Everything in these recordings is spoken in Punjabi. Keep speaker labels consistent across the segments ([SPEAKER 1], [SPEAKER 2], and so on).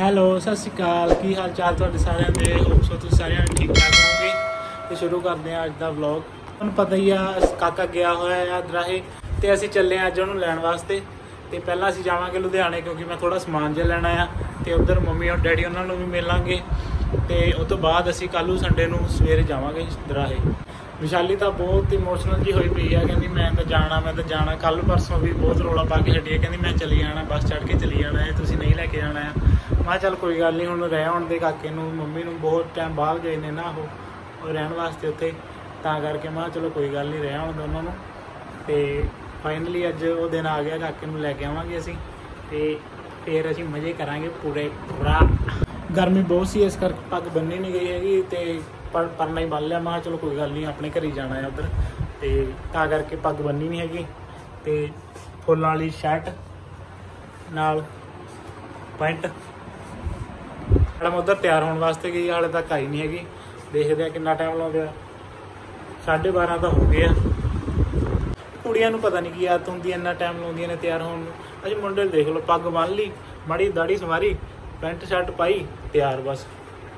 [SPEAKER 1] ਹੈਲੋ, ਸਤਿ ਸ਼੍ਰੀ ਅਕਾਲ। ਕੀ ਹਾਲ ਚਾਲ ਤੁਹਾਡੇ ਸਾਰਿਆਂ ਦੇ? ਹੋਪਸ ਹੋ ਤੁਸੀਂ ਸਾਰਿਆਂ ਠੀਕ ਠਾਕ ਹੋਵੋਗੇ। ਤੇ ਸ਼ੁਰੂ ਕਰਦੇ ਹਾਂ ਅੱਜ ਦਾ ਵਲੌਗ ਤੁਹਾਨੂੰ ਪਤਾ ਹੀ ਆ ਕਾਕਾ ਗਿਆ ਹੋਇਆ ਆ ਦਰਾਹੇ, ਤੇ ਅਸੀਂ ਚੱਲੇ ਆ ਅੱਜ ਉਹਨੂੰ ਲੈਣ ਵਾਸਤੇ। ਤੇ ਪਹਿਲਾਂ ਅਸੀਂ ਜਾਵਾਂਗੇ ਲੁਧਿਆਣੇ, ਕਿਉਂਕਿ ਮੈਂ ਥੋੜਾ ਸਮਾਨ ਜਿਹਾ ਲੈਣਾ ਆ ਤੇ ਉਧਰ ਮੰਮੀ ਔਰ ਡੈਡੀ ਉਹਨਾਂ ਨੂੰ ਵੀ ਮਿਲਾਂਗੇ। ਤੇ ਉਸ ਤੋਂ ਬਾਅਦ ਅਸੀਂ ਕੱਲੂ ਸੰਡੇ ਨੂੰ ਸਵੇਰੇ ਜਾਵਾਂਗੇ ਦਰਾਹੇ। ਵਿਸ਼ਾਲੀ ਤਾਂ ਬਹੁਤ ਇਮੋਸ਼ਨਲ ਜੀ ਹੋਈ ਪਈ ਆ, ਕਹਿੰਦੀ ਮੈਂ ਤਾਂ ਜਾਣਾ, ਮੈਂ ਤਾਂ ਜਾਣਾ ਕੱਲ ਪਰਸੋਂ ਵੀ ਬਹੁਤ ਰੋਲਾ ਪਾ ਕੇ ਛੱਡੀ ਆ, ਕਹਿੰਦੀ ਮੈਂ ਚਲੀ ਜਾਣਾ, ਬੱਸ ਚੜ੍ਹ ਕੇ ਚਲੀ ਜਾਣਾ ਹੈ ਤੁਸੀਂ ਨਹੀਂ ਲੈ ਕੇ ਜਾਣਾ ਆ। ਮੈਂ ਕਿਹਾ ਚੱਲ ਕੋਈ ਗੱਲ ਨਹੀਂ, ਹੁਣ ਰਹਿ ਆਉਣ ਦੇ ਕਾਕੇ ਨੂੰ, ਮੰਮੀ ਨੂੰ ਬਹੁਤ ਟਾਈਮ ਬਾਹਰ ਗਏ ਨੇ ਨਾ ਉਹ ਉਹ ਰਹਿਣ ਵਾਸਤੇ ਉੱਥੇ। ਤਾਂ ਕਰਕੇ ਮੈਂ ਕਿਹਾ ਚਲੋ ਕੋਈ ਗੱਲ ਨਹੀਂ, ਰਹਿ ਆਉਣ ਦੋਨਾਂ ਨੂੰ। ਤੇ ਫਾਈਨਲੀ ਅੱਜ ਉਹ ਦਿਨ ਆ ਗਿਆ, ਕਾਕੇ ਨੂੰ ਲੈ ਕੇ ਆਵਾਂਗੇ ਅਸੀਂ। ਤੇ ਫੇਰ ਅਸੀਂ ਮਜ਼ੇ ਕਰਾਂਗੇ ਪੂਰੇ ਪੂਰਾ ਗਰਮੀ ਬਹੁਤ ਸੀ, ਇਸ ਕਰਕੇ ਪੱਗ ਬੰਨੀ ਨਹੀਂ ਗਈ ਹੈਗੀ ਤੇ ਪਰ, ਪਰਨਾ ਹੀ ਬੰਨ ਲਿਆ। ਮੈਂ ਕਿਹਾ ਚਲੋ ਕੋਈ ਗੱਲ ਨਹੀਂ ਆਪਣੇ ਘਰ ਹੀ ਜਾਣਾ ਹੈ ਉਧਰ। ਤੇ ਤਾਂ ਕਰਕੇ ਪੱਗ ਬੰਨੀ ਨਹੀਂ ਹੈਗੀ। ਤੇ ਫੁੱਲਾਂ ਵਾਲੀ ਸ਼ਰਟ ਨਾਲ ਪੈਂਟ। ਮੈਡਮ ਉਧਰ ਤਿਆਰ ਹੋਣ ਵਾਸਤੇ ਗਈ, ਹਾਲੇ ਤੱਕ ਆਈ ਨਹੀਂ ਹੈਗੀ। ਦੇਖਦੇ ਆ ਕਿੰਨਾ ਟਾਈਮ ਲਾਉਂਦੇ ਆ। 12:30 ਤਾਂ ਹੋ ਗਏ ਆ। ਕੁੜੀਆਂ ਨੂੰ ਪਤਾ ਨਹੀਂ ਕੀ ਆਦਤ ਹੁੰਦੀ ਐ ਇੰਨਾ ਟਾਈਮ ਲਾਉਂਦੀਆਂ ਨੇ ਤਿਆਰ ਹੋਣ ਨੂੰ। ਅੱਜ ਮੁੰਡੇ ਨੂੰ ਦੇਖ ਲਓ, ਪੱਗ ਬੰਨ ਲਈ, ਮਾੜੀ ਦਾੜੀ ਸਵਾਰੀ। ਪੈਂਟ ਸ਼ਰਟ ਪਾਈ ਤਿਆਰ ਬਸ।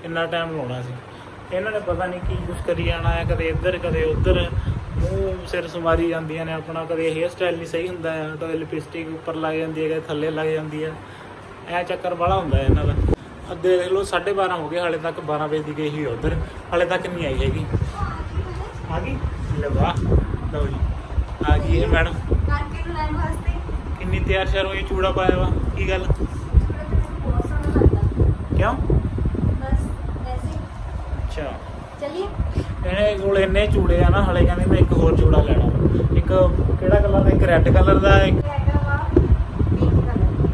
[SPEAKER 1] ਇੰਨਾ ਟਾਈਮ ਲਾਉਣਾ ਸੀ। ਇਹਨਾਂ ਨੇ ਪਤਾ ਨਹੀਂ ਕੀ ਕੁਛ ਕਰੀ ਜਾਣਾ ਹੈ ਕਦੇ ਇੱਧਰ ਕਦੇ ਉੱਧਰ। ਮੂੰਹ ਸਿਰ ਸਮਾਰੀ ਜਾਂਦੀਆਂ ਨੇ ਆਪਣਾ ਕਦੇ ਹੇਅਰ ਸਟਾਈਲ ਨਹੀਂ ਸਹੀ ਹੁੰਦਾ ਹੈ ਕਦੇ ਲਿਪਸਟਿਕ ਉੱਪਰ ਲੱਗ ਜਾਂਦੀ ਹੈ ਕਦੇ ਥੱਲੇ ਲੱਗ ਜਾਂਦੀ ਹੈ। ਐ ਚੱਕਰ ਬੜਾ ਹੁੰਦਾ ਹੈ ਇਹਨਾਂ ਦਾ। ਅੱਧੇ ਦੇਖ ਲਓ 12:30 ਹੋ ਗਏ ਹਾਲੇ ਤੱਕ 12 ਵਜੇ ਦੀ ਗਈ ਹੀ ਉੱਧਰ ਹਾਲੇ ਤੱਕ ਨਹੀਂ ਆਈ ਹੈਗੀ। ਆ ਗਈ? ਲੈ ਵਾਹ। ਲਓ ਜੀ। ਆ ਗਈ ਹੈ ਮੈਡਮ
[SPEAKER 2] ਨੂੰ ਲੈਣ ਵਾਸਤੇ।
[SPEAKER 1] ਕਿੰਨੀ ਤਿਆਰ ਸ਼ਿਆਰ ਹੋਈ ਚੂੜਾ ਪਾਇਆ ਵਾ। ਕੀ ਗੱਲ
[SPEAKER 2] ਬਹੁਤ ਸੋਹਣਾ ਲੱਗਦਾ
[SPEAKER 1] ਕਿਉਂ
[SPEAKER 2] ਬਸ ਐਸੇ
[SPEAKER 1] ਅੱਛਾ
[SPEAKER 2] ਚਲਿਏ
[SPEAKER 1] ਇਹਨੇ ਕੋਲ ਇੰਨੇ ਚੂੜੇ ਆ ਨਾ ਹਲੇ ਕਹਿੰਦੇ ਮੈਂ ਇੱਕ ਹੋਰ ਚੂੜਾ ਲੈਣਾ। ਇੱਕ ਕਿਹੜਾ ਕਲਰ ਦਾ? ਇੱਕ ਰੈੱਡ ਕਲਰ ਦਾ ਇੱਕ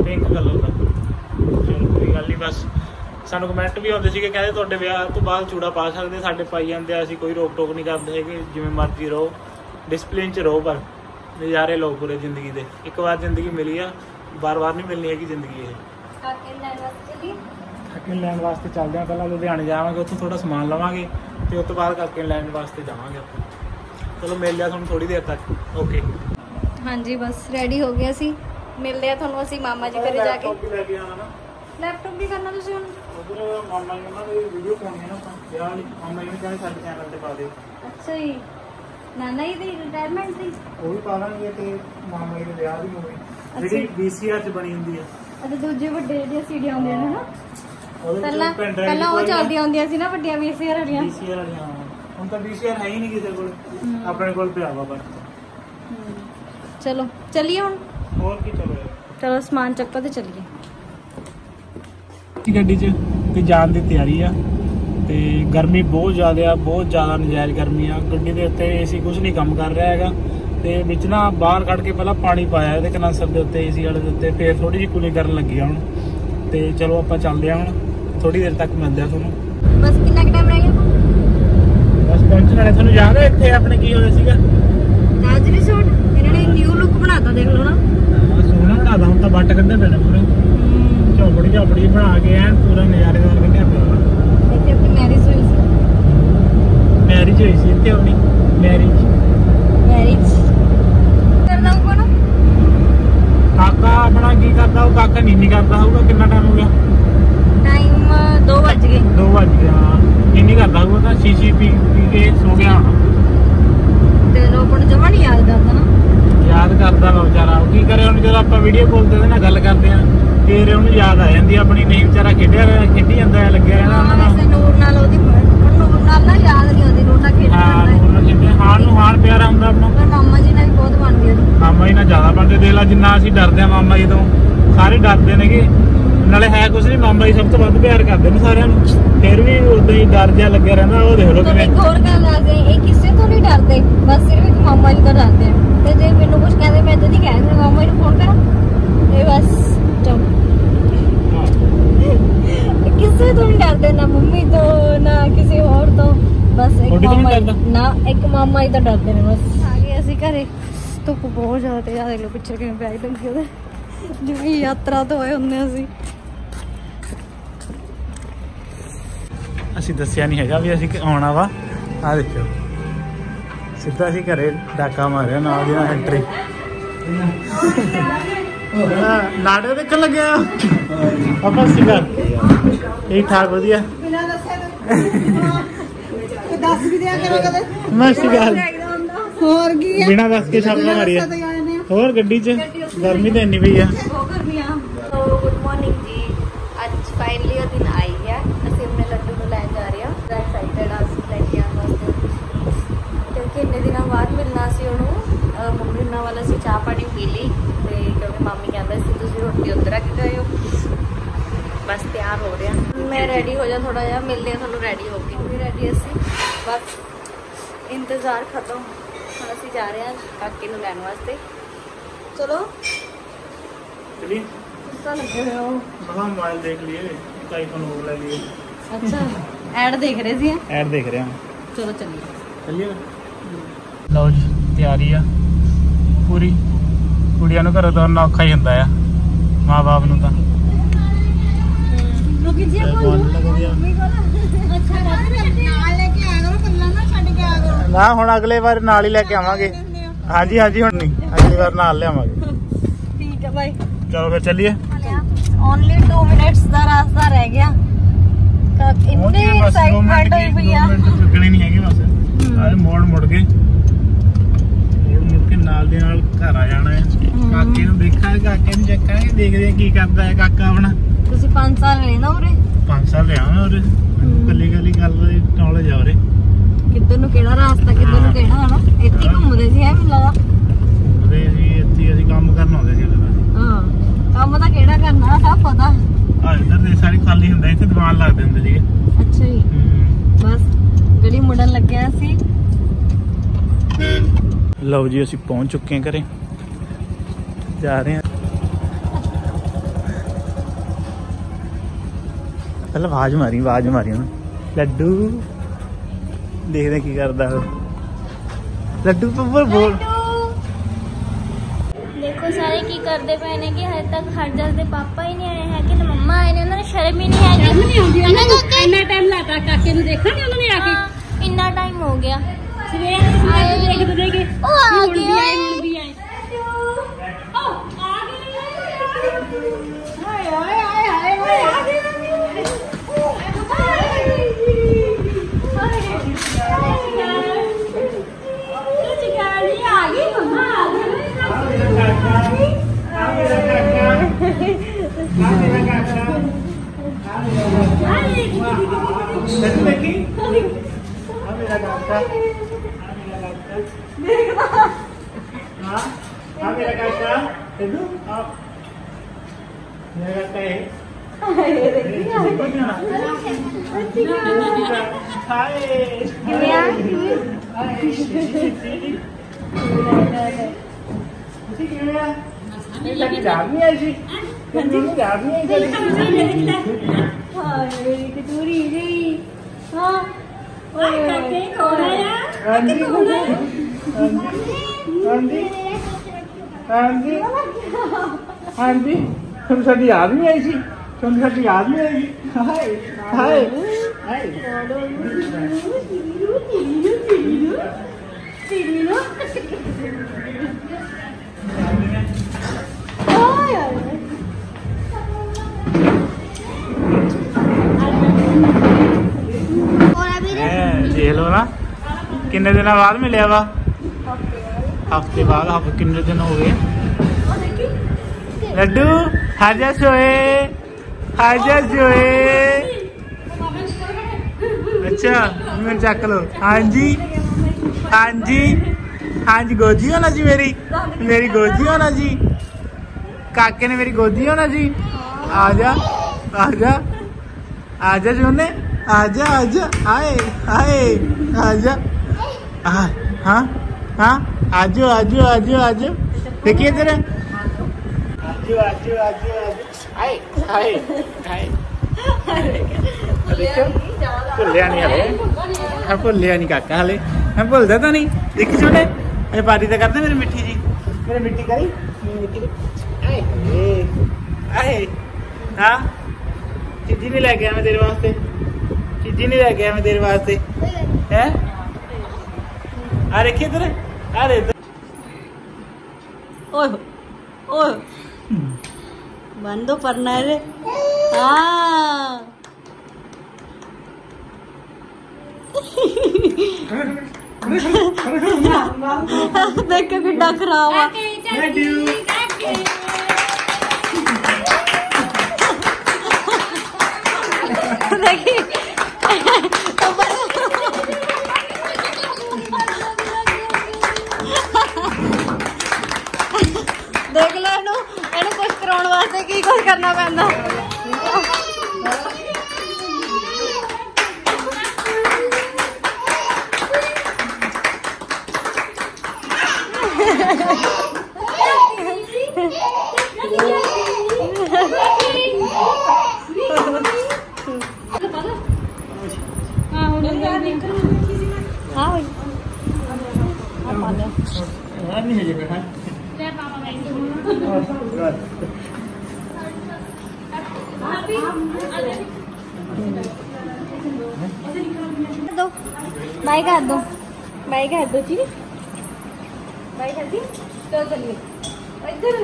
[SPEAKER 2] ਪਿੰਕ ਕਲਰ
[SPEAKER 1] ਦਾ। ਚਲੋ ਕੋਈ ਗੱਲ ਨਹੀਂ ਬਸ। ਸਾਨੂੰ ਕਮੈਂਟ ਵੀ ਆਉਂਦੇ ਸੀਗੇ ਕਹਿੰਦੇ ਤੁਹਾਡੇ ਵਿਆਹ ਤੋਂ ਬਾਅਦ ਚੂੜਾ ਪਾ ਸਕਦੇ ਸਾਡੇ ਪਾਈ ਜਾਂਦੇ ਆ ਅਸੀਂ ਕੋਈ ਰੋਕ ਟੋਕ ਨਹੀਂ ਕਰਦੇ ਹੈਗੇ ਜਿਵੇਂ ਮਰਜ਼ੀ ਰਹੋ। ਡਿਸਪਲਿਨ 'ਚ ਰਹੋ ਪਰ ਨਜ਼ਾਰੇ ਲਓ ਪੂਰੇ ਜ਼ਿੰਦਗੀ ਦੇ। ਇੱਕ ਵਾਰ ਜ਼ਿੰਦਗੀ ਮਿਲੀ ਆ ਬਾਰ-ਬਾਰ ਨਹੀਂ ਮਿਲਣੀ ਹੈਗੀ ਜ਼ਿੰਦਗੀ ਇਹ।
[SPEAKER 2] ਕਾਕੇ ਨੂੰ ਲੈਣ ਵਾਸਤੇ
[SPEAKER 1] ਚੱਲਦੇ ਹਾਂ ਪਹਿਲਾਂ ਲੁਧਿਆਣੇ ਜਾਵਾਂਗੇ ਉੱਥੋਂ ਥੋੜਾ ਸਮਾਨ ਲਵਾਂਗੇ। ਤੇ ਉਸ ਤੋਂ ਬਾਅਦ ਨੂੰ ਲੈਣ ਵਾਸਤੇ ਜਾਵਾਂਗੇ ਆਪਾਂ। ਚਲੋ ਮਿਲ ਲਿਆ ਤੁਹਾਨੂੰ ਥੋੜੀ ਦੇਰ ਤੱਕ। ਓਕੇ
[SPEAKER 2] ਹਾਂਜੀ ਬਸ ਰੈਡੀ ਹੋ ਗਿਆ ਸੀ ਮਿਲਦੇ ਆ ਤੁਹਾਨੂੰ ਅਸੀਂ ਮਾਮਾ ਜੀ ਘਰੇ ਜਾ ਕੇ।
[SPEAKER 1] ਲੈ ਕੇ ਆਣਾ ਨਾ।
[SPEAKER 2] ਲੈਪਟਾਪ ਵੀ ਕਰਨਾ ਤੁਸੀਂ ਹੁਣ?
[SPEAKER 1] ਉਧਰ ਮਾਮਾ ਜੀ ਉਹਨਾਂ ਦੀ ਵੀਡੀਓ ਪਾਉਣੀ ਹੈ ਨਾ ਆਪਾਂ। ਵਾਲੀ। ਮਾਮਾ ਜੀ ਨੇ ਕਹਿੰਦੇ ਸਾਡੇ ਚੈਨਲ ਤੇ ਪਾ ਦਿਓ
[SPEAKER 2] ਅੱਛਾ ਜੀ। ਨਾਨਾ ਜੀ ਦੀ ਰਿਟਾਇਰਮੈਂਟ ਦੀ
[SPEAKER 1] ਉਹ ਵੀ ਪਾ ਦਾਂਗੇ ਤੇ ਮਾਮਾ ਜੀ ਦੇ ਵਿਆਹ ਦੀ ਮੂਵੀ। ਜਿਹੜੀ VCR 'ਚ ਬਣੀ ਹੁੰਦੀ ਹੈ
[SPEAKER 2] ਅਤੇ ਦੂਜੇ ਵੱਡੇ ਜਿਹੜੀਆਂ ਸੀਡੀਆਂ ਆਉਂਦੀਆਂ ਨੇ
[SPEAKER 1] ਵਿੱਚ
[SPEAKER 2] ਪਹਿਲਾਂ ਪਹਿਲਾਂ ਉਹ ਚੱਲਦੀਆਂ ਹੁੰਦੀਆਂ ਸੀ ਨਾ ਵੱਡੀਆਂ ਵੀਸੀਆਰ ਵਾਲੀਆਂ।
[SPEAKER 1] VCR ਵਾਲੀਆਂ ਹਾਂ। ਹੁਣ ਤਾਂ VCR ਹੈ ਹੀ ਨਹੀਂ ਕਿਸੇ ਕੋਲ।
[SPEAKER 2] ਹਮ।
[SPEAKER 1] ਆਪਣੇ ਕੋਲ ਪਿਆ ਵਾ ਪਰ
[SPEAKER 2] ਹਮ। ਚਲੋ ਚੱਲੀਏ ਹੁਣ।
[SPEAKER 1] ਹੋਰ ਕੀ ਚਲੋ ਯਾਰ
[SPEAKER 2] ਚਲੋ ਸਮਾਨ ਚੱਕੋ ਤੇ ਚੱਲੀਏ।
[SPEAKER 1] ਦੀ ਗੱਡੀ 'ਚ ਤੇ ਜਾਣ ਦੀ ਤਿਆਰੀ ਆ ਤੇ ਗਰਮੀ ਬਹੁਤ ਜ਼ਿਆਦਾ ਆ ਬਹੁਤ ਜ਼ਿਆਦਾ ਨਜਾਇਜ਼ ਗਰਮੀ ਆ। ਗੱਡੀ ਦੇ ਉੱਤੇ ਏਸੀ ਕੁਝ ਨਹੀਂ ਕੰਮ ਕਰ ਰਿਹਾ ਹੈਗਾ ਤੇ ਵਿੱਚ ਨਾ ਬਾਹਰ ਕੱਢ ਕੇ ਪਹਿਲਾਂ ਪਾਣੀ ਪਾਇਆ ਇਹਦੇ ਕੰਡੈਂਸਰ ਦੇ ਉੱਤੇ ਏਸੀ ਵਾਲੇ ਦੇ ਉੱਤੇ ਫੇਰ ਥੋੜੀ ਜਿਹੀ ਕੂਲਿੰਗ ਕਰਨ ਲੱਗੀ ਆ ਹੁਣ। ਤੇ ਚਲੋ ਆਪਾਂ ਚੱਲਦੇ ਆ ਹੁਣ। ਥੋੜੀ ਦੇਰ ਤੱਕ ਮਿਲਦੇ ਆ ਤੁਹਾਨੂੰ।
[SPEAKER 2] ਬਸ ਕਿੰਨਾ ਕੁ ਟਾਈਮ ਰਹਿ ਗਿਆ
[SPEAKER 1] ਬਸ ਪਹੁੰਚਣ ਵਾਲੇ ਤੁਹਾਨੂੰ ਯਾਦ ਹੈ ਇੱਥੇ ਆਪਣੇ ਕੀ ਹੋਇਆ ਸੀਗਾ?
[SPEAKER 2] ਤਾਜ ਰਿਸੋਰਟ ਇਹਨਾਂ ਨੇ ਨਿਊ ਲੁੱਕ ਬਣਾਤਾ ਦੇਖ ਲਓ ਨਾ।
[SPEAKER 1] ਹਾਂ, ਸੋਹਣਾ ਬਣਾਦਾ ਹੁਣ ਤਾਂ ਵੱਟ ਕੱਢੇ ਪੈਣੇ ਪੂਰੇ। ਝੋਪੜੀ ਝੋਪੜੀ ਬਣਾ ਕੇ ਐਨ ਪੂਰਾ ਨਜ਼ਾਰੇ ਨਾਲ ਕੱਢਿਆ ਪਿਆ
[SPEAKER 2] ਇੱਥੇ ਆਪਣੀ ਮੈਰਿਜ ਹੋਈ ਸੀ।
[SPEAKER 1] ਮੈਰਿਜ ਹੋਈ ਸੀ ਇੱਥੇ ਆਪਣੀ ਮੈਰਿਜ
[SPEAKER 2] ਮੈਰਿਜ ਕਰਦਾ ਉਹ ਕੋਣ
[SPEAKER 1] ਕਾਕਾ ਆਪਣਾ ਕੀ ਕਰਦਾ ਉਹ ਕਾਕਾ ਨੀਨੀ ਕਰਦਾ ਹੋਊਗਾ ਕਿੰਨਾ ਟਾਈਮ ਹੋ ਗਿਆ?
[SPEAKER 2] 2 ਵੱਜ ਗਏ।
[SPEAKER 1] 2 ਵਜ ਨੀਨੀ ਕਰਦਾ ਹੋਊਗਾ ਤਾਂ ਸ਼ੀਸ਼ੀ ਪੀ ਪੀ ਕੇ ਸੋ ਗਿਆ।
[SPEAKER 2] ਤੇ ਰੋਪਣ ਜਮਾ ਨਹੀਂ ਯਾਦ ਕਰਦਾ ਨਾ।
[SPEAKER 1] ਯਾਦ ਕਰਦਾ ਵਾ ਵਿਚਾਰਾ। ਉਹ ਕੀ ਕਰੇ ਹੁਣ ਜਦੋਂ ਆਪਾਂ ਵੀਡੀਓ ਕਾਲ ਤੇ ਨਾਲ ਗੱਲ ਕਰਦੇ ਆ ਫੇਰ ਉਹਨੂੰ ਯਾਦ ਆ ਜਾਂਦੀ ਆਪਣੀ। ਨਹੀਂ ਵਿਚਾਰਾ ਖੇਡਿਆ ਹੋਇਆ ਖੇਡੀ ਜਾਂਦਾ ਹੈ ਲੱਗਿਆ ਰਹਿੰਦਾ
[SPEAKER 2] ਹਾਂ
[SPEAKER 1] ਉਹਨਾਂ
[SPEAKER 2] ਵੈਸੇ
[SPEAKER 1] ਨਾਲ
[SPEAKER 2] ਨੂਰ ਨਾਲ ਉਹਦੀ ਨੂਰ ਨਾਲ ਨਾ ਯਾਦ ਨਹੀਂ ਆਉਂਦੀ ਨੂਰ ਨਾਲ ਖੇਡ
[SPEAKER 1] ਹਾਂ
[SPEAKER 2] ਕਰਦਾ
[SPEAKER 1] ਉਹਨਾਂ ਖੇਡਿਆ। ਹਾਣ ਨੂੰ ਹਾਣ ਪਿਆਰਾ ਹੁੰਦਾ ਆਪਣਾ।
[SPEAKER 2] ਪਰ ਮਾਮਾ ਜੀ ਨਾਲ ਵੀ ਬਹੁਤ ਬਣਦੀ ਉਹਦੀ।
[SPEAKER 1] ਮਾਮਾ ਜੀ ਨਾਲ ਜ਼ਿਆਦਾ ਬਣਦੇ। ਦੇਖ ਲਾ ਜਿੰਨਾ ਅਸੀਂ ਡਰਦੇ ਆ ਮਾਮਾ ਜੀ ਤੋਂ ਸਾਰੇ ਡਰਦੇ ਨੇਗੇ। ਨਾਲੇ ਹੈ ਕੁਛ ਨਹੀਂ ਮਾਮਾ ਜੀ ਸਭ ਤੋਂ ਵੱਧ ਪਿਆਰ ਕਰਦੇ ਨੇ ਸਾਰਿਆਂ ਨੂੰ। ਫਿਰ ਵੀ ਉਦਾਂ ਹੀ ਡਰ ਜਿਹਾ ਲੱਗਿਆ ਰਹਿੰਦਾ ਉਹ ਦੇਖ ਲਓ ਕਿਵੇਂ।
[SPEAKER 2] ਇੱਕ ਹੋਰ ਗੱਲ ਦੱਸ ਦੇ ਇਹ ਕਿਸੇ ਤੋਂ ਨਹੀਂ ਡਰਦੇ ਬਸ ਸਿਰਫ ਇੱਕ ਮਾਮਾ ਜੀ ਤੋਂ ਡਰਦੇ ਆ। ਤੇ ਜੇ ਮੈਨੂੰ ਕੁਝ ਕਹਿੰਦੇ ਮੈਂ ਤਾਂ ਨਹੀਂ ਕਹਿੰਦੀ ਮਾਮਾ ਜੀ ਨੂੰ ਫੋਨ ਕਰਾਂ। ਇਹ ਬਸ ਚੁੱਪ।
[SPEAKER 1] ਹਾਂ।
[SPEAKER 2] ਕਿਸੇ ਤੋਂ ਨਹੀਂ ਡਰਦੇ ਨਾ ਮੰਮੀ ਤੋਂ ਨਾ ਕਿਸੇ ਹੋਰ ਤੋਂ। ਬਸ ਇੱਕ
[SPEAKER 1] ਤੋਂ
[SPEAKER 2] ਮਾਮਾ? ਨਾ ਇੱਕ ਮਾਮਾ ਜੀ ਤੋਂ ਡਰਦੇ ਨੇ ਬਸ। ਆ ਗਏ ਅਸੀਂ ਘਰੇ। ਧੁੱਪ ਬਹੁਤ ਜ਼ਿਆਦਾ ਤੇ ਜ਼ਿਆਦਾ ਲੋ ਪਿੱਛੇ ਕਿਵੇਂ ਪਿਆਈ ਦੰਗੀ ਉਹਦੇ ਜਿਵੇਂ ਯਾਤਰਾ ਤੋਂ ਹੋਏ ਹੁੰਦੇ ਅਸੀਂ।
[SPEAKER 1] ਅਸੀਂ ਦੱਸਿਆ ਨਹੀਂ ਹੈਗਾ ਵੀ ਅਸੀਂ ਆਉਣਾ ਵਾ। ਆ ਦੇਖੋ ਸਿੱਧਾ ਅਸੀਂ ਘਰੇ ਡਾਕਾ ਮਾਰਿਆ ਨਾਲ ਦੀ ਨਾਲ ਐਂਟਰੀ ਨਾਟਕ ਦੇਖਣ ਲੱਗਿਆ। ਆਪਾਂ ਸਿਕਰ ਠੀਕ ਠਾਕ ਵਧੀਆ।
[SPEAKER 3] ਬਿਨਾਂ ਦੱਸੇ ਤਾਂ। ਦੱਸ ਵੀ ਦਿਆ ਕਰੋ ਕਦੇ।
[SPEAKER 1] ਮੈਂ ਸਿਕਰ
[SPEAKER 3] ਹੋਰ ਕੀ
[SPEAKER 1] ਬਿਨਾਂ ਦੱਸ ਕੇ ਛਾਪਾ ਮਾਰੀਆ ਹੋਰ ਗੱਡੀ 'ਚ? ਗਰਮੀ ਤਾਂ ਇੰਨੀ ਪਈ ਆ
[SPEAKER 2] ਬਹੁਤ ਗਰਮੀਆਂ ਸੋ ਗੁੱਡ ਮਾਰਨਿੰਗ ਜੀ ਅੱਜ ਫਾਈਨਲੀ ਉਹ ਦਿਨ ਆਈ ਹੈ ਅਸੀਂ ਆਪਣੇ ਲੱਡੂ ਨੂੰ ਲੈਣ ਜਾ ਰਹੇ ਹਾਂ ਬੜਾ ਐਕਸਾਈਟਡ ਆ ਅਸੀਂ ਲੈ ਕੇ ਆਉਣ ਵਾਸਤੇ ਕਿਉਂਕਿ ਇੰਨੇ ਦਿਨਾਂ ਬਾਅਦ ਮਿਲਣਾ ਸੀ ਉਹਨੂੰ ਮੰਮੀ ਨਾਲ ਵਾਲਾ ਅਸੀਂ ਚਾਹ ਪਾਣੀ ਪੀ ਲਈ ਤੇ ਕਿਉਂਕਿ ਮਾਮੀ ਕਹਿੰਦਾ ਸੀ ਤੁਸੀਂ ਰੋਟੀ ਉੱਧਰ ਰੱਖ ਗਏ ਹੋ ਬਸ ਤਿਆਰ ਹੋ ਰਿਹਾ। ਮੈਂ ਰੈਡੀ ਹੋ ਜਾ ਥੋੜਾ ਜਿਹਾ ਮਿਲਦੇ ਹਾਂ ਤੁਹਾਨੂੰ ਰੈਡੀ ਹੋ ਕੇ। ਵੀ ਰੈਡੀ ਅਸੀਂ ਬਸ ਇੰਤਜ਼ਾਰ ਖਤਮ। ਹੁਣ ਅਸੀਂ ਜਾ ਰਹੇ ਹਾਂ ਕਾਕੇ ਨੂੰ ਲੈਣ ਵਾਸਤੇ। ਚਲੋ।
[SPEAKER 1] ਚਲੀ।
[SPEAKER 2] ਗੁੱਸਾ ਲੱਗੇ ਹੋਏ ਹੋ।
[SPEAKER 1] ਮਹਾ ਮੋਬਾਈਲ ਦੇਖ ਲਈਏ ਇੱਕ ਆਈਫੋਨ ਹੋਰ ਲੈ ਲਈਏ।
[SPEAKER 2] ਅੱਛਾ ਐਡ ਦੇਖ ਰਹੇ ਸੀ।
[SPEAKER 1] ਐਡ ਦੇਖ ਰਿਹਾ।
[SPEAKER 2] ਚਲੋ ਚੱਲੀਏ
[SPEAKER 1] ਚੱਲੀਏ। ਲਓ ਜੀ ਤਿਆਰੀ ਆ। ਪੂਰੀ ਕੁੜੀਆਂ ਨੂੰ ਘਰੋਂ ਤੋਰਨਾ ਔਖਾ ਹੀ ਹੁੰਦਾ ਆ ਮਾਂ-ਬਾਪ ਨੂੰ ਤਾਂ।
[SPEAKER 2] ਜੀ
[SPEAKER 3] ਨਾ। ਛੱਡ ਕੇ ਆਇਆ ਕਰੋ।
[SPEAKER 1] ਨਾ ਹੁਣ ਅਗਲੇ ਵਾਰ ਨਾਲ ਹੀ ਲੈ ਕੇ ਆਵਾਂਗੇ। ਹਾਂਜੀ ਹਾਂਜੀ ਹੁਣ ਨਹੀਂ। ਅਗਲੀ ਵਾਰ ਨਾਲ ਲਿਆਵਾਂਗੇ।
[SPEAKER 2] ਠੀਕ ਹੈ ਬਾਈ
[SPEAKER 1] ਚਲੋ ਫਿਰ ਚੱਲੀਏ।
[SPEAKER 2] ਓਨਲੀ 2 ਮਿੰਟਸ ਦਾ ਰਾਸਤਾ ਰਹਿ ਗਿਆ। ਇੰਨੀ ਐਕਸਾਈਟਮੈਂਟ ਹੋਈ ਪਈ ਆ
[SPEAKER 1] ਨਹੀਂ ਹੈਗੇ ਬਸ। ਆਏ ਮੋੜ ਮੁੜ ਕੇ ਮੋੜ ਮੁੜ ਕੇ। ਨਾਲ ਦੇ ਨਾਲ ਘਰ ਆ ਜਾਣਾ ਹੈ। ਕਾਕੇ ਨੂੰ ਦੇਖਾਂਗੇ ਕਾਕੇ ਨੂੰ ਚੱਕਾਂਗੇ ਦੇਖਦੇ ਆ ਕੀ ਕਰਦਾ ਹੈ ਕਾਕਾ ਆਪਣਾ।
[SPEAKER 2] ਤੁਸੀਂ 5 ਸਾਲ ਰਹੇ ਨਾ ਉਰੇ?
[SPEAKER 1] 5 ਸਾਲ ਰਿਹਾ ਮੈਂ ਉਰੇ। ਕੱਲੀ ਕੱਲੀ ਗੱਲ ਦੀ ਨੌਲੇਜ ਆ ਉਰੇ।
[SPEAKER 2] ਕਿੱਧਰ ਨੂੰ ਕਿਹੜਾ ਰਾਸਤਾ ਕਿੱਧਰ ਨੂੰ ਕਿਹੜਾ ਹਨਾ? ਇੱਥੇ ਘੁੰਮਦੇ ਸੀ ਐ ਮੈਨੂੰ ਲੱਗਾ
[SPEAKER 1] ਉਹਦੇ ਅਸੀਂ ਇੱਥੇ ਅਸੀਂ ਕੰਮ ਕਰਨ ਆਉਂਦੇ ਸੀ ਉਹਦੇ
[SPEAKER 2] ਹਾਂ। ਕੰਮ ਤਾਂ ਕਿਹੜਾ ਕਰਨਾ ਸਭ ਪਤਾ।
[SPEAKER 1] ਆ ਇੱਧਰ ਦੇ ਸਾਰੇ ਖਾਲੀ ਹੁੰਦਾ ਇੱਥੇ ਦੀਵਾਨ ਲੱਗਦੇ ਹੁੰਦੇ ਸੀਗੇ।
[SPEAKER 2] ਅੱਛਾ ਜੀ। ਬਸ ਗਲੀ ਮੁੜਨ ਲੱਗਿਆ ਸੀ।
[SPEAKER 1] ਲਓ ਜੀ ਅਸੀਂ ਪਹੁੰਚ ਚੁੱਕੇ ਹਾਂ ਘਰੇ। ਜਾ ਰਹੇ ਹਾਂ। ਪਹਿਲਾਂ ਆਵਾਜ਼ ਮਾਰੀ ਆਵਾਜ਼ ਮਾਰੀ ਉਹਨੂੰ ਲੱਡੂ। ਦੇਖਦੇ ਹਾਂ ਕੀ ਕਰਦਾ ਉਹ। ਲੱਡੂ ਪੱਪਰ ਬੋਲ।
[SPEAKER 4] ਦੇਖੋ ਸਾਰੇ ਕੀ ਕਰਦੇ ਪਏ ਨੇ ਕਿ ਹਜੇ ਤੱਕ ਹਰਜਸ ਦੇ ਪਾਪਾ ਹੀ ਨਹੀਂ ਆਏ ਹੈਗੇ ਤੇ ਮੰਮਾ ਆਏ ਨੇ ਉਹਨਾਂ ਨੂੰ ਸ਼ਰਮ ਹੀ ਨਹੀਂ ਹੈਗੀ। ਨਹੀਂ ਆਉਂਦੀ ਨੂੰ ਇੰਨਾ ਟਾਈਮ ਲਾਤਾ ਕਾਕੇ ਨੂੰ ਦੇਖਣ ਨਹੀਂ ਉਹਨਾਂ ਨੇ ਆ ਕੇ? ਇੰਨਾ ਟਾਈਮ ਹੋ ਗਿਆ। ਸਵੇਰ ਆਏ ਦੇਖਦੇ ਦੇਖੇ ਉਹ ਆ ਗਏ ਹੁਣ ਵੀ ਆਏ ਉਹ ਆ ਗਏ ਹਾਏ ਹਾਏ ਹਾਏ ਹਾਏ ਆ ਗਏ ਆ ਗਈ ਮੰਮਾ ਆ ਗਈ
[SPEAKER 1] ਲੱਡੂ ਦੇਖੀ ਆ ਮੇਰਾ ਕਾਕਾ ਆ ਮੇਰਾ ਕਾਕਾ ਦੇਖਦਾ ਹਾਂ ਆ ਮੇਰਾ ਕਾਕਾ ਲੱਡੂ ਆ ਮੇਰਾ ਕਾਕਾ ਹੈ ਹਾਏ ਦੇਖੀ ਹਾਏ
[SPEAKER 2] ਕਿਵੇਂ ਆ
[SPEAKER 1] ਤੁਸੀਂ ਕਿਵੇਂ ਆ ਇਹ ਲੱਗ ਜਾਣੀ ਹੈ ਜੀ ਮੈਨੂੰ ਜਾਣੀ ਹੈ ਜੀ
[SPEAKER 2] ਹਾਏ ਮੇਰੀ ਕਟੂਰੀ ਜੀ ਹਾਂ
[SPEAKER 4] ਕਾਕੇ ਕੌਣ ਆਇਆ
[SPEAKER 1] ਹਾਂਜੀ। ਹਾਂਜੀ। ਤੁਹਾਨੂੰ ਸਾਡੀ ਯਾਦ ਨਹੀਂ ਆਈ ਸੀ? ਤੁਹਾਨੂੰ ਸਾਡੀ ਯਾਦ ਨਹੀਂ ਆਈ? ਸੀ ਹਾਏ। ਹਾਏ ਦੇਖ ਲਓ ਨਾ। ਕਿੰਨੇ ਦਿਨਾਂ ਬਾਅਦ ਮਿਲਿਆ ਵਾ? ਹਫ਼ਤੇ ਬਾਅਦ, ਹਫ, ਕਿੰਨੇ ਦਿਨ ਹੋ ਗਏ? ਲੱਡੂ ਹਾਜਾ ਸੋਏ ਹਾਜਾ ਸੋਏ। ਅੱਛਾ, ਮੈਨੂੰ ਚੱਕ ਲਓ। ਹਾਂਜੀ ਹਾਂਜੀ ਹਾਂਜੀ, ਗੋਦੀ ਹੋਣਾ ਜੀ ਮੇਰੀ। ਮੇਰੀ ਗੋਦੀ ਹੋਣਾ ਜੀ। ਕਾਕੇ ਨੇ ਮੇਰੀ ਗੋਦੀ ਹੋਣਾ ਜੀ। ਆ ਜਾ ਆ ਜਾ। ਆ ਜਾ ਜੋਨੇ, ਆ ਜਾ ਆ ਜਾ। ਆਏ ਆਏ ਆ ਜਾ। ਹਾਂ। ਹਾਂ, ਆਜੋ ਆਜੋ ਆਜੋ ਆਜੋ। ਦੇਖੀਏ ਜਰਾ ਆਜੋ ਆਜੋ ਆਜੋ ਆਏ ਆਏ ਆਏ ਭੁੱਲਿਆ ਨਹੀਂ ਹਲੇ। ਹਾਂ ਭੁੱਲਿਆ ਨਹੀਂ ਕਾਕਾ ਹਲੇ। ਮੈਂ ਭੁੱਲਦਾ ਤਾਂ ਨਹੀਂ। ਦੇਖੀ ਛੋਟੇ ਤਾਂ ਕਰਦੇ ਮੇਰੇ ਮਿੱਠੀ ਜੀ। ਹਾਂ। ਚੀਜ਼ੀ ਨਹੀਂ ਲੈ ਕੇ ਮੈਂ ਤੇਰੇ ਵਾਸਤੇ। ਚੀਜ਼ੀ ਨਹੀਂ ਲੈ ਕੇ ਮੈਂ ਤੇਰੇ ਵਾਸਤੇ। ਹੈ? ਆ
[SPEAKER 2] अरे ओए ओए बंदो पढ़ना है रे देख के भी डक रहा हुआ ਕੀ ਕੁਝ ਕਰਨਾ ਪੈਂਦਾ ਹਾਂ ਬਈ ਆ ਪਾ ਲਿਆ
[SPEAKER 3] दो बाय कर दो बाय कर दो जी बाय कर दी चलो चलिए इधर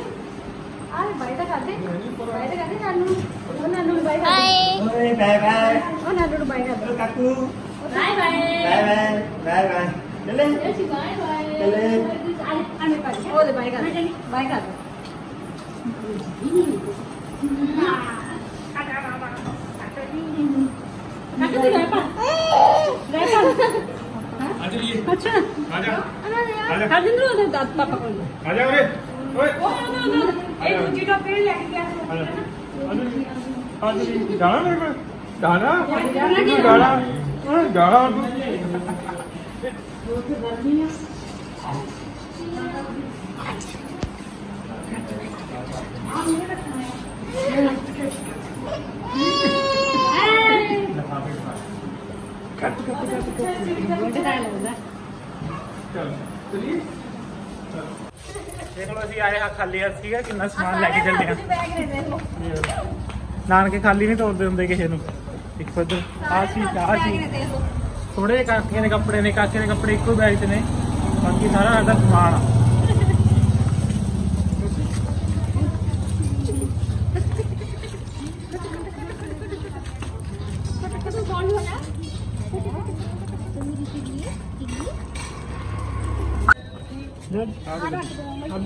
[SPEAKER 3] आए बाय तो कर दे बाय तो कर दे नानू ओ नानू बाय कर दे
[SPEAKER 1] बाय बाय
[SPEAKER 3] ओ नानू बाय कर दो
[SPEAKER 1] काकू
[SPEAKER 5] bye bye
[SPEAKER 1] bye bye bye bye चले
[SPEAKER 5] बाय बाय
[SPEAKER 1] चले
[SPEAKER 3] आने आने पर ओ दे बाय कर बाय कर दो
[SPEAKER 1] काका तू गए पा गए
[SPEAKER 3] पा आजा ये अच्छा आजा आजा हरदिन रो दादा पापा को
[SPEAKER 1] आजा अरे ओए ओ
[SPEAKER 3] ना ना एक दूसरी का पेड़ लेके गया
[SPEAKER 1] आजा आजा दाना मेरे को दाना दाना दाना Thank you. ਚੱਲ ਦੇਖ ਲਓ ਅਸੀਂ ਆਏ ਹਾਂ ਖਾਲੀ ਸੀਗਾ ਕਿੰਨਾ ਸਮਾਨ ਲੈ ਕੇ ਚੱਲੇ ਆ ਨਾਨਕੇ ਖਾਲੀ ਨਹੀਂ ਤੋੜਦੇ ਹੁੰਦੇ ਕਿਸੇ ਨੂੰ। ਇੱਕ ਇੱਧਰ ਆ ਸੀ ਆ ਸੀ। ਥੋੜੇ ਕਾਕੀਆਂ ਦੇ ਕੱਪੜੇ ਨੇ ਕਾਕੇ ਦੇ ਕੱਪੜੇ ਇੱਕੋ ਬੈਗ 'ਚ ਨੇ। ਬਾਕੀ ਸਾਰਾ ਸਾਡਾ ਸਮਾਨ ਆ। अब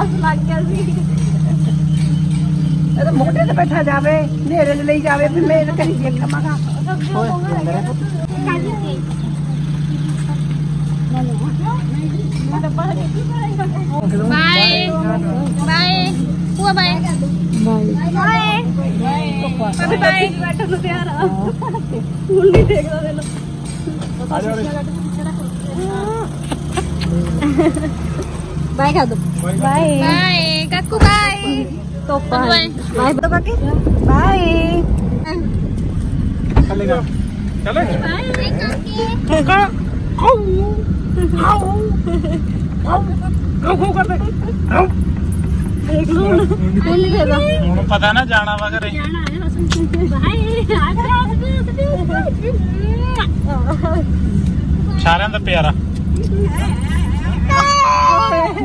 [SPEAKER 3] ਪਾਸ ਲੱਗ ਗਿਆ ਸੀ
[SPEAKER 2] ਇਹ ਤਾਂ ਮੋਟੇ ਤੇ ਬੈਠਾ ਜਾਵੇ ਨੇਰੇ ਦੇ ਲਈ ਜਾਵੇ ਫਿਰ ਮੈਂ ਕਰੀ ਦੇਖਾਂ ਮਗਾ ਹੋਏ ਮੇਰੇ ਪੁੱਤ ਕਾਜੀ ਸੀ
[SPEAKER 5] ਬਾਏ ਬਾਏ ਪੂਆ ਬਾਏ ਬਾਏ ਬਾਏ ਬਾਏ
[SPEAKER 3] ਬੈਠਣ ਨੂੰ ਤਿਆਰ ਆ ਫੁੱਲ ਨਹੀਂ ਦੇਖਦਾ ਦੇ
[SPEAKER 1] ਲੋ ਆ ਜਾ
[SPEAKER 3] ਬਾਏ ਕਰ ਦੋ ਬਾਏ
[SPEAKER 5] ਬਾਏ ਕੱਕੂ ਬਾਏ
[SPEAKER 3] ਤੋਪਾ
[SPEAKER 5] ਬਾਏ
[SPEAKER 3] ਬਦੋ ਕਾਕੇ ਬਾਏ
[SPEAKER 1] ਚੱਲੇਗਾ ਚੱਲੇ
[SPEAKER 5] ਬਾਏ ਕਾਕੇ
[SPEAKER 3] ਕਾ ਖਾਓ ਖਾਓ ਖਾਓ ਕਰਦੇ ਖਾਓ ਦੇਖ ਲੋ
[SPEAKER 1] ਹੁਣ ਦੇਦਾ ਹੁਣ ਪਤਾ ਨਾ ਜਾਣਾ ਵਾ ਘਰੇ। ਜਾਣਾ ਹੈ ਬਸ।
[SPEAKER 3] ਬਾਏ
[SPEAKER 1] ਆ ਜਾ ਸਾਰਿਆਂ ਦਾ ਪਿਆਰਾ।